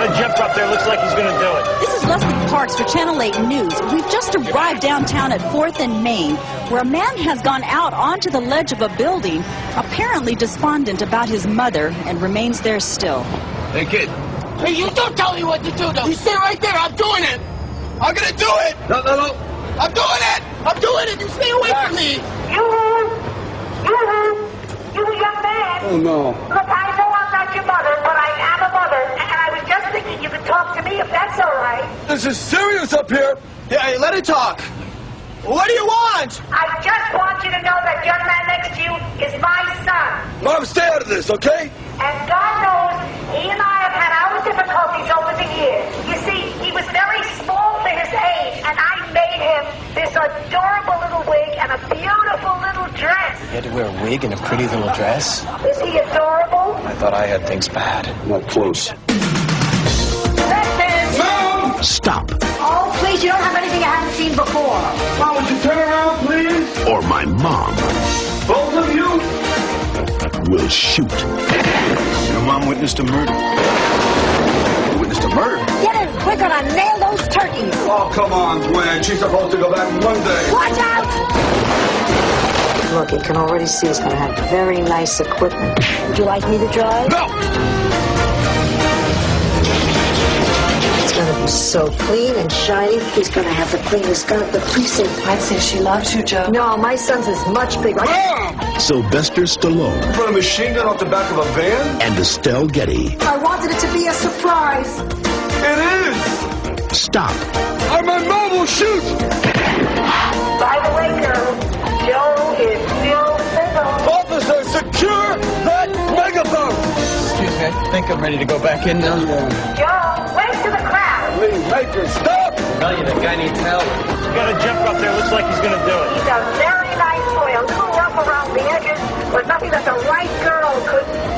got a jump up there. Looks like he's going to do it. This is Leslie Parks for Channel 8 News. We've just arrived downtown at 4th and Main, where a man has gone out onto the ledge of a building, apparently despondent about his mother, and remains there still. Hey, kid. Hey, you don't tell me what to do, though. You stay right there. I'm doing it. I'm gonna do it. No, no, no. I'm doing it. I'm doing it. You stay away from me. You, you, you young man. Oh, no. I was just thinking you can talk to me if that's all right. This is serious up here. Yeah, hey, let it talk. What do you want? I just want you to know that young man next to you is my son. Mom, stay out of this, okay? And God knows, he and I have had our difficulties over the years. You see, he was very small for his age, and I made him this adorable little wig and a beautiful little dress. You had to wear a wig and a pretty little dress? Is he adorable? I thought I had things bad. Not close. Listen! Stop, Oh, please, you don't have anything I haven't seen before. Mom, would you turn around, please? or my mom Both of you? will shoot. Your mom witnessed a murder. Witnessed a murder. Get in quick or I nail those turkeys. Oh, come on, Gwen. She's supposed to go back Monday. Watch out! Look, you can already see he's going to have very nice equipment. Would you like me to drive? No! It's going to be so clean and shiny. He's going to have the cleanest gun at the precinct. I'd say she loves you, Joe. No, my son's is much bigger. Mom! Sylvester Stallone Put a machine gun off the back of a van? and Estelle Getty. I wanted it to be a surprise. It is! Stop, Or my mom will shoot! By the way, girls, Joe is still single. Officer, secure that megaphone! Excuse me, I think I'm ready to go back in now. Joe, wait to the crowd. Please, make her stop! Tell you, that guy needs help. He's got a jump up there. Looks like he's going to do it. He's a very nice boy, a little rough around the edges, but nothing that the right girl could